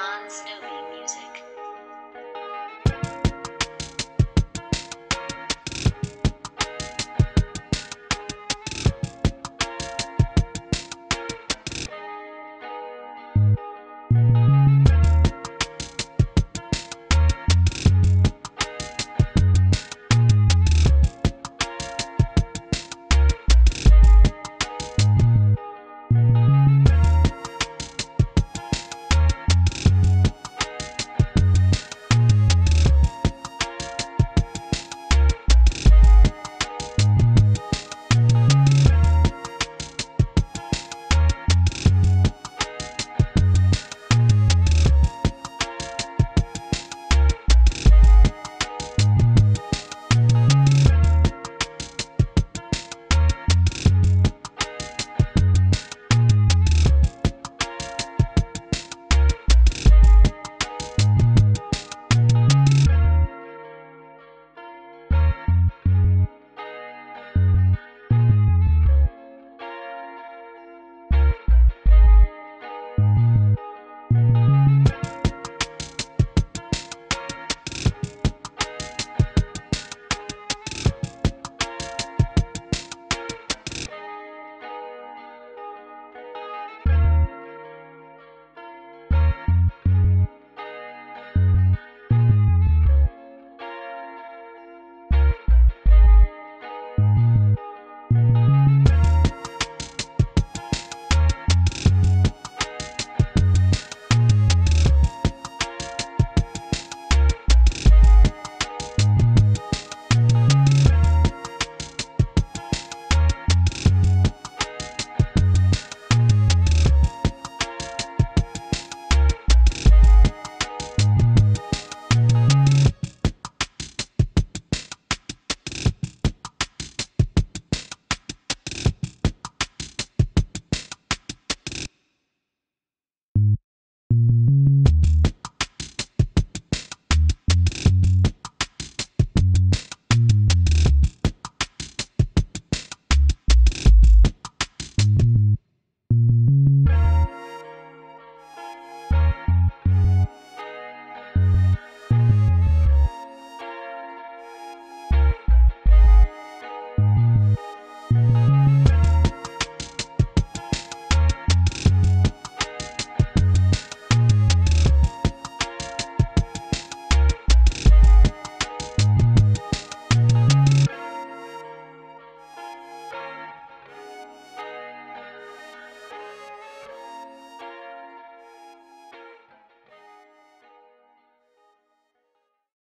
non-snowy.